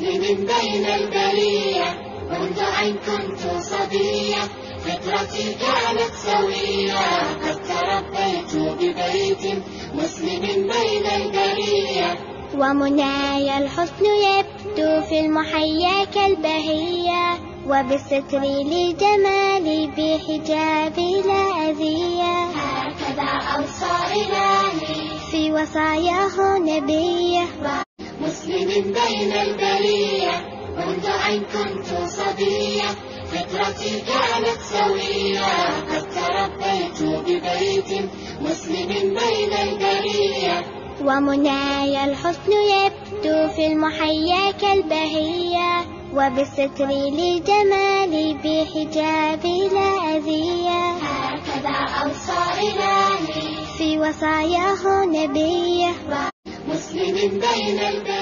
مسلم بين البرية منذ أن كنت صبية فطرتي كانت سوية. قد تربيت ببيت مسلم بين البرية ومنايا الحسن يبدو في المحيا كالبهية وبالستر لجمالي بحجابي لا أذية. هكذا أوصى إلهي. في وصاياه نبية. مسلم بين البرية منذ أن كنت صبية. فطرتي كانت سوية قد تربيت ببيت مسلم بين البرية ومناي الحسن يبدو في المحيا كالبهية وبالستر لجمالي بحجابي لا أذية. هكذا أوصى إلهي. في وصاياه نبية. مسلم بين البرية